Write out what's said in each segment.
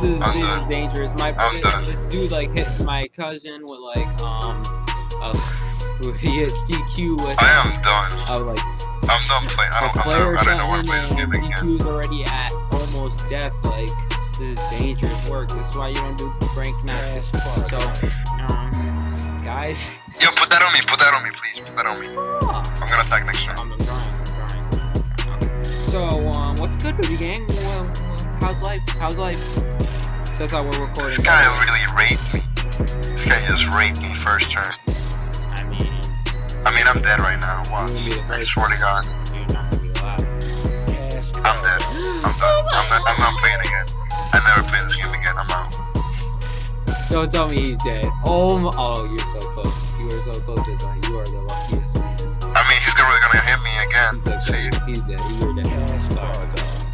this is I'm this is dangerous. My this dude like hit my cousin with like um uh, he hit CQ with I am done. uh, like I'm done playing. I a don't, I'm player not, I don't know what to play this something game and again. CQ's already at almost death. Like this is dangerous work. This is why you don't do rank matches. So um, guys, Yo, put that on me. Put that on me, please. Put that on me. ah, I'm gonna attack next turn. I'm trying. I'm trying. So um, what's good, with you, Gang? Well, how's life? How's life? So that's how we're recording. This guy really raped me. This guy just raped me first turn. I mean, I mean, I'm dead right now. Watch. You will be the I first. swear to God, you're not gonna be the last. I'm dead. I'm done. I'm not, I'm not playing again. I never play this game again. I'm out. Don't tell me he's dead. Oh, my, oh, you're so close. You are so close, son. You are the luckiest man. I mean, he's really gonna hit me again. He's dead. See? He's dead. You're dead. Sorry.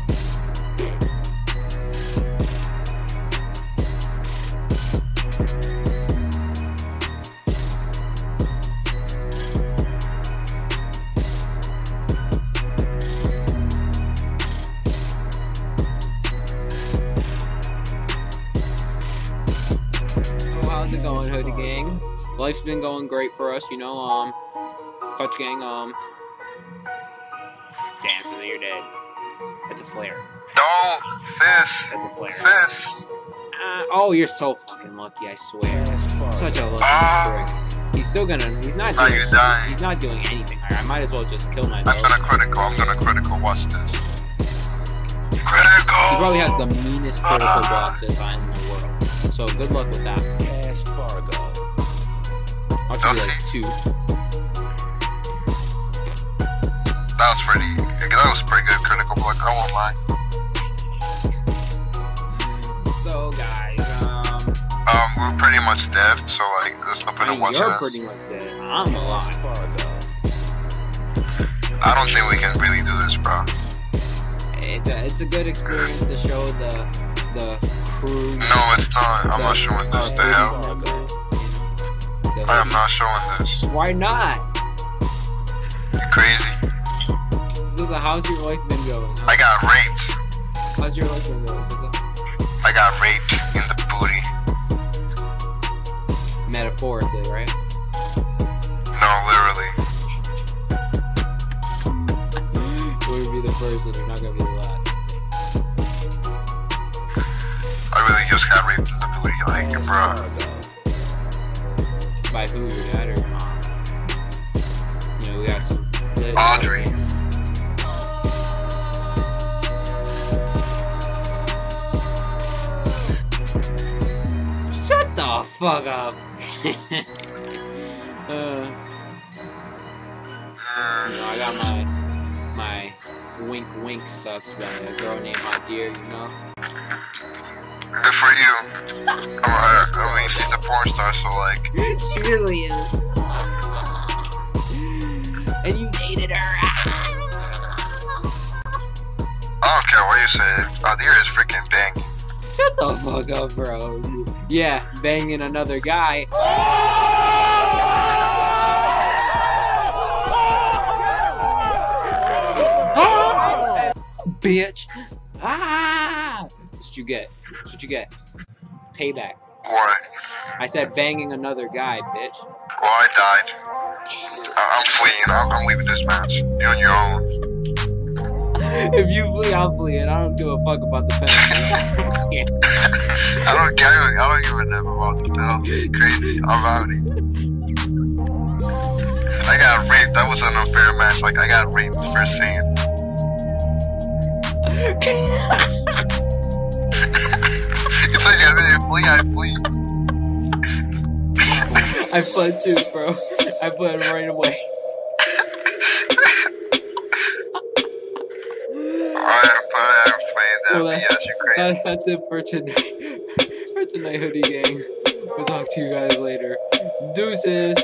So how's it going, Hoody Gang? Life's been going great for us, you know. Um, Clutch Gang. Um, damn, so you're dead. That's a flare. No, fist, That's a flare. fist. Uh, oh, you're so fucking lucky, I swear. Such a lucky Ah. prick. He's still gonna. He's not Now doing. you're dying. He's not doing anything. I, I might as well just kill myself. I'm gonna critical. I'm gonna critical. Watch this. Critical He probably has the meanest critical box design in the world. So good luck with that. I'll give you like two. That was pretty. That was pretty good critical block. I won't lie. So guys, um, Um, we're pretty much dead. So like, there's no point I in mean, watching you're this. pretty much dead. I'm alive. I don't think we can really do this, bro. It's a, it's a good experience to show the the crew. No, it's not. I'm not showing this to hell. I am not showing this. Why not? You're crazy? Sister, how's your life been going? I got raped. How's your life been going, Sister? I got raped in the booty. Metaphorically, right? No, literally. Would be the first and you're not gonna be the last. I really just got raped in the booty. Like, bro. By who? Your dad or your mom? You know, we got some. Audrey. Shut the fuck up. uh, you know, I got my my wink wink sucked by a girl named my dear. You know. Good for you. I'm, I, I mean, she's a porn star, so like, she really is. and you dated her. I don't care what you say. Adir is freaking banging. Shut the fuck up, bro. Yeah, banging another guy. Bitch. Ah! What you get. That's what you get. Payback. What? I said banging another guy, bitch. Well, I died. I, I'm fleeing. I'm, I'm leaving this match. You're on your own. if you flee, I'm fleeing. I don't give a fuck about the penalty. I don't care. I don't give a damn about the penalty. Crazy. I'm out here. I got raped. That was an unfair match. Like, I got raped for saying. Flee. I flee. I fled too, bro. I fled right away. Alright, I'm playing that. Well, yes, you're crazy. That, that's it for tonight. For tonight, hoody gang. We'll talk to you guys later. Deuces.